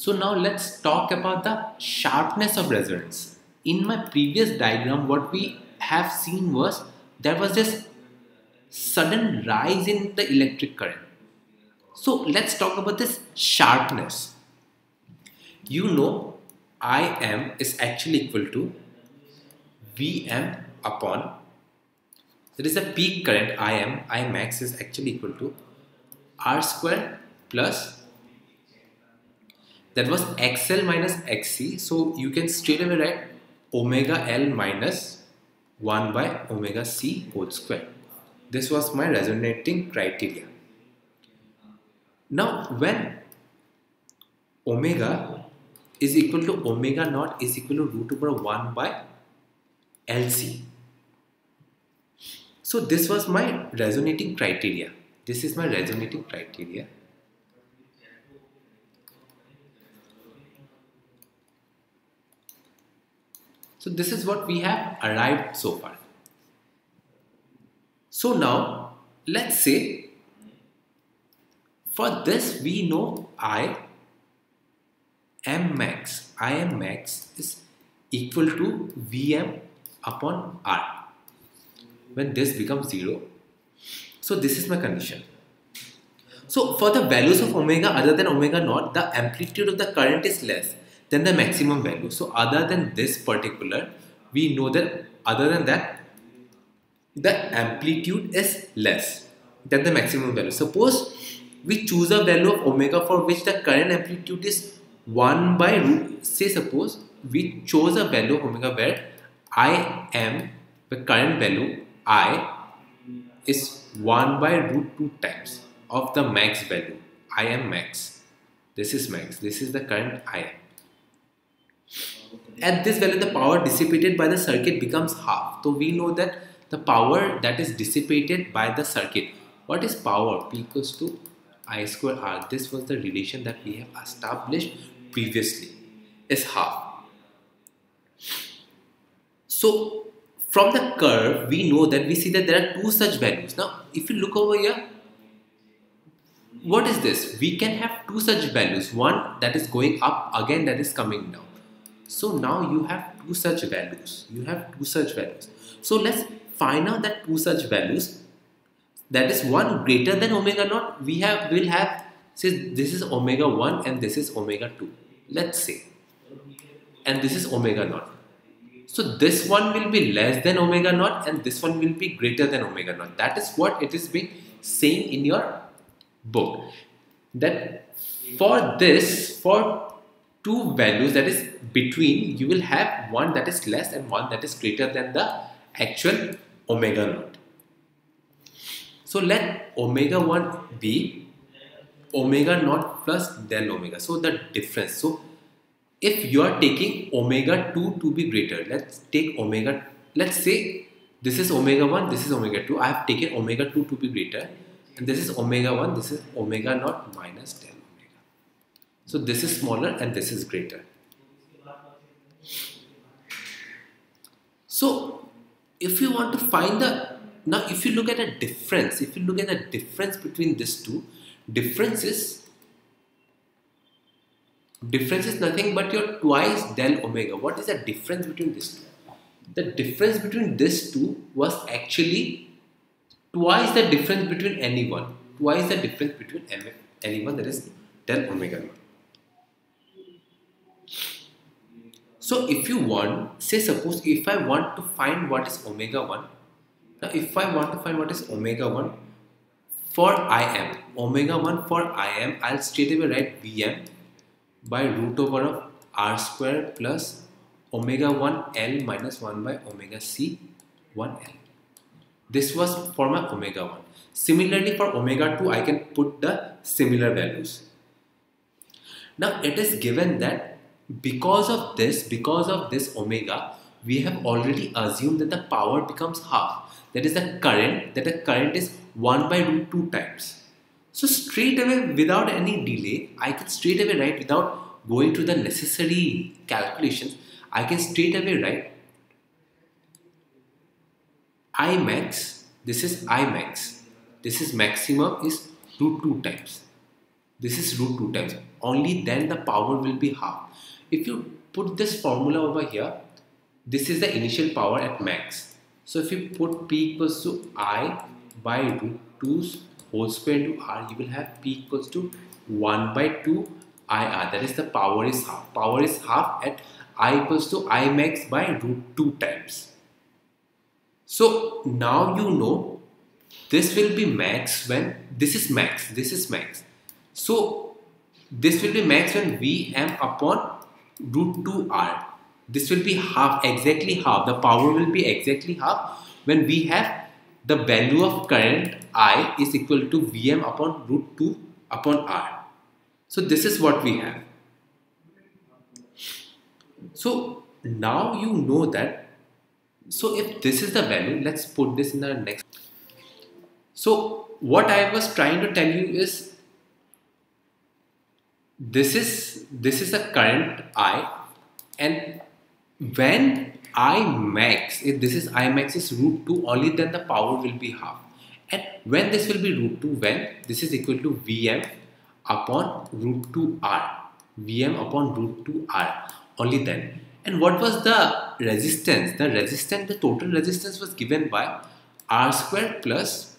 So now let's talk about the sharpness of resonance. In my previous diagram, what we have seen was there was this sudden rise in the electric current. So let's talk about this sharpness. You know Im is actually equal to Vm upon there is a peak current Im, I max is actually equal to R square plus that was XL minus XC. So you can straight away write omega L minus 1 by omega C whole square. This was my resonating criteria. Now when omega is equal to omega naught is equal to root over 1 by LC. So this was my resonating criteria. This is my resonating criteria. So this is what we have arrived so far. So now let's say for this we know I m max, I m max is equal to Vm upon R when this becomes 0. So this is my condition. So for the values of omega other than omega naught, the amplitude of the current is less than the maximum value. So other than this particular, we know that other than that, the amplitude is less than the maximum value. Suppose we choose a value of omega for which the current amplitude is 1 by root, say suppose we chose a value of omega where I am the current value I is 1 by root 2 times of the max value. I am max. This is max. This is the current I am. At this value, the power dissipated by the circuit becomes half. So we know that the power that is dissipated by the circuit. What is power? P equals to I square R. This was the relation that we have established previously. Is half. So from the curve, we know that we see that there are two such values. Now, if you look over here, what is this? We can have two such values. One that is going up, again that is coming down. So now you have two such values. You have two such values. So let's find out that two such values. That is one greater than omega naught. We have will have say this is omega 1 and this is omega 2. Let's say. And this is omega naught so this one will be less than omega naught and this one will be greater than omega naught. That is what it is being saying in your book. That for this, for two values that is between, you will have one that is less and one that is greater than the actual omega naught. So let omega 1 be omega naught plus del omega. So the difference. So if you are taking omega 2 to be greater let's take omega let's say this is omega 1 this is omega 2 i have taken omega 2 to be greater and this is omega 1 this is omega naught minus del so this is smaller and this is greater so if you want to find the now if you look at a difference if you look at the difference between these two difference is difference is nothing but your twice del omega. What is the difference between these two? The difference between these two was actually twice the difference between any1. Twice the difference between anyone that is del omega So if you want, say suppose if I want to find what is omega 1, now if I want to find what is omega 1 for Im, omega 1 for Im, I'll straight away write Vm by root over of r square plus omega 1 L minus 1 by omega C 1 L. This was for my omega 1. Similarly for omega 2 I can put the similar values. Now it is given that because of this, because of this omega, we have already assumed that the power becomes half. That is the current, that the current is 1 by root 2 times. So straight away, without any delay, I can straight away write without going to the necessary calculations, I can straight away write I max, this is I max, this is maximum is root 2 times. this is root 2 times only then the power will be half if you put this formula over here this is the initial power at max. So if you put p equals to i by root 2 whole square into r you will have p equals to 1 by 2 ir that is the power is half. Power is half at i equals to i max by root 2 times. So now you know this will be max when this is max this is max. So this will be max when Vm upon root 2R. This will be half, exactly half. The power will be exactly half when we have the value of current I is equal to Vm upon root 2 upon R. So this is what we have. So now you know that. So if this is the value, let's put this in the next. So what I was trying to tell you is this is this is the current I and when I max if this is I max is root 2 only then the power will be half. And when this will be root 2 when? This is equal to Vm upon root 2 R. Vm upon root 2 R only then. And what was the resistance? The resistance the total resistance was given by R square plus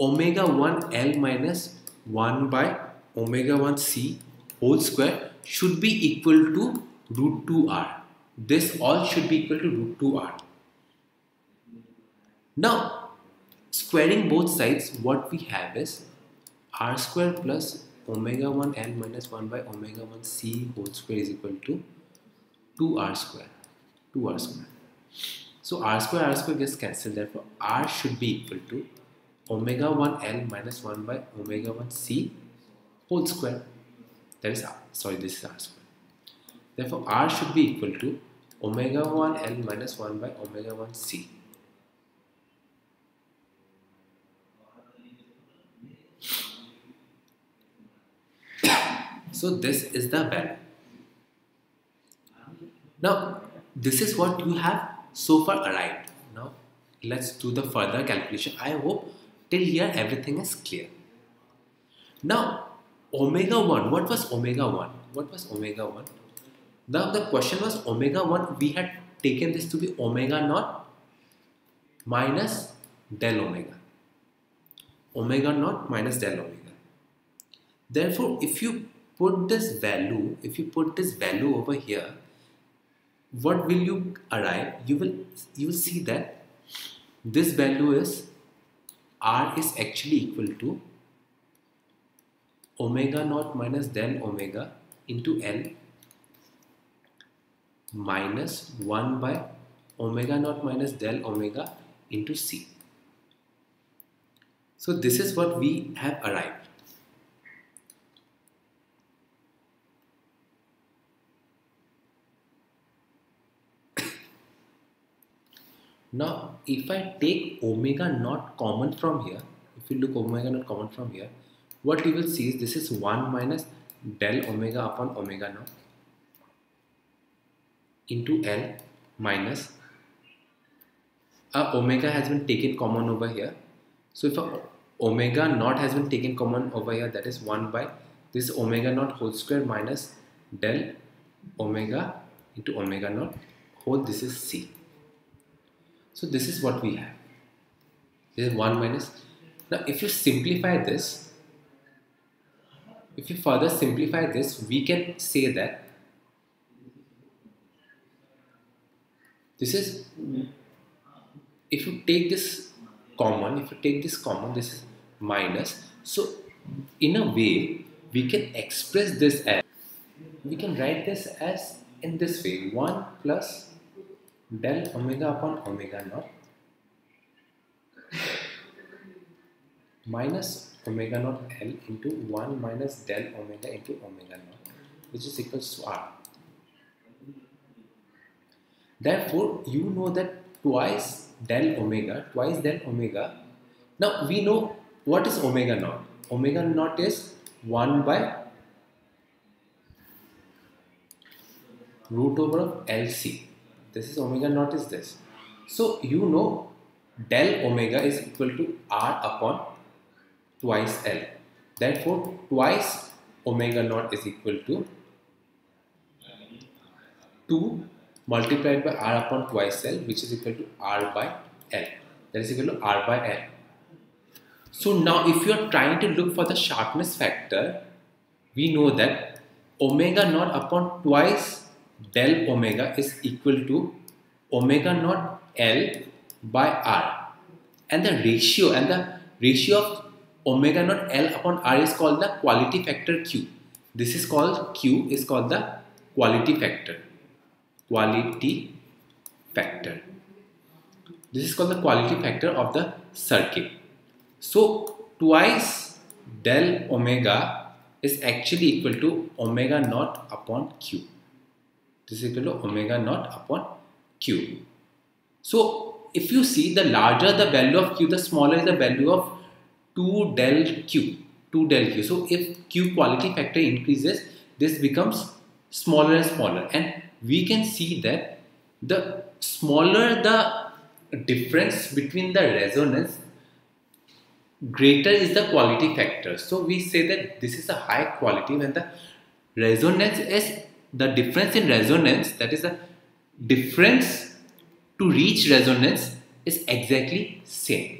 omega 1 L minus 1 by omega 1 c whole square should be equal to root 2r. This all should be equal to root 2r. Now, squaring both sides, what we have is r square plus omega 1 l minus 1 by omega 1 c whole square is equal to 2r square. 2r square. So r square r square gets cancelled. Therefore, r should be equal to omega 1 l minus 1 by omega 1 c whole square. That is r sorry this is r square. Therefore r should be equal to omega 1 l minus 1 by omega 1 c. So this is the value. Now this is what you have so far arrived. Now let's do the further calculation. I hope till here everything is clear. Now omega 1 what was omega 1 what was omega 1 now the question was omega 1 we had taken this to be omega naught minus del omega. Omega naught minus del omega. Therefore if you put this value if you put this value over here what will you arrive? You will you will see that this value is r is actually equal to omega naught minus del omega into L minus 1 by omega naught minus del omega into C. So this is what we have arrived. now if I take omega naught common from here, if you look omega naught common from here, what you will see is this is 1 minus del omega upon omega naught into L minus a omega has been taken common over here. So if a omega naught has been taken common over here that is 1 by this omega naught whole square minus del omega into omega naught whole this is C. So this is what we have. This is 1 minus. Now if you simplify this if you further simplify this, we can say that this is, if you take this common, if you take this common, this is minus. So in a way, we can express this as, we can write this as in this way, 1 plus del omega upon omega naught minus omega naught L into 1 minus del omega into omega naught which is equals to R. Therefore, you know that twice del omega, twice del omega. Now we know what is omega naught. Omega naught is 1 by root over of LC. This is omega naught is this. So you know del omega is equal to R upon twice L. Therefore, twice omega naught is equal to 2 multiplied by r upon twice L which is equal to r by L. That is equal to r by L. So now if you are trying to look for the sharpness factor, we know that omega naught upon twice del omega is equal to omega naught L by R. And the ratio and the ratio of omega naught L upon R is called the quality factor Q. This is called Q is called the quality factor. Quality factor. This is called the quality factor of the circuit. So twice del omega is actually equal to omega naught upon Q. This is equal to omega naught upon Q. So if you see the larger the value of Q, the smaller is the value of 2 del Q. 2 del Q. So if Q quality factor increases, this becomes smaller and smaller. And we can see that the smaller the difference between the resonance, greater is the quality factor. So we say that this is a high quality when the resonance is the difference in resonance, that is the difference to reach resonance is exactly same.